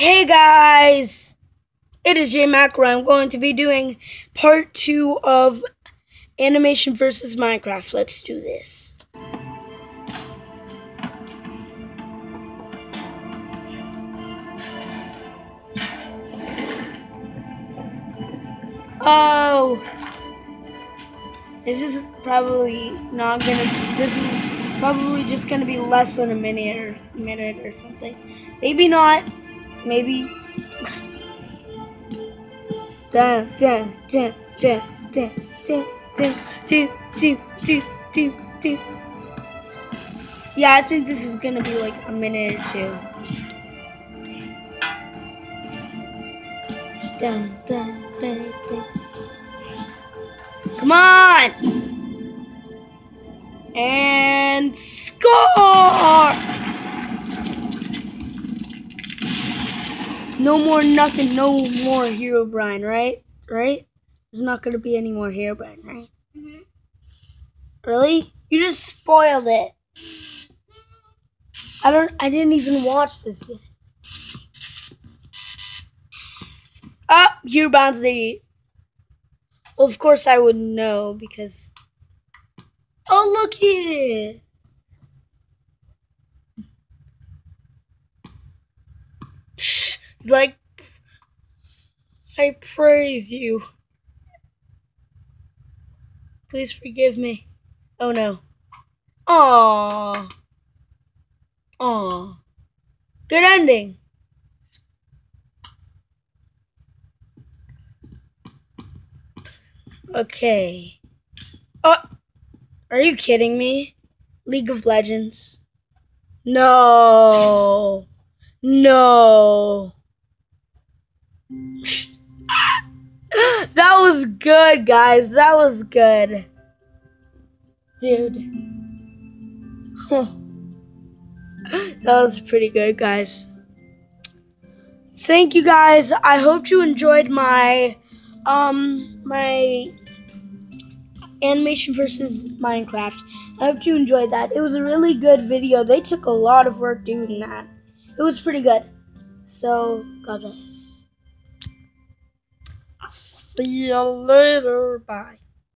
Hey guys, it is J Macro. I'm going to be doing part two of animation versus Minecraft. Let's do this. Oh, this is probably not gonna. This is probably just gonna be less than a minute or minute or something. Maybe not. Maybe. Dun dun dun dun dun dun dun do do do do do. Yeah, I think this is gonna be like a minute or two. Dun dun dun dun. Come on! And score! No more nothing, no more Herobrine, right? Right? There's not gonna be any more Herobrine, right? Mhm. Really? You just spoiled it. I don't I didn't even watch this yet. Ah, Herobrine's the Well of course I would know because Oh look here. Like I praise you. Please forgive me. Oh no. Aww. Aww. Good ending. Okay. Oh, are you kidding me? League of Legends. No. No. that was good, guys. That was good. Dude. that was pretty good, guys. Thank you guys. I hope you enjoyed my um my animation versus Minecraft. I hope you enjoyed that. It was a really good video. They took a lot of work doing that. It was pretty good. So, God bless. See you later. Bye.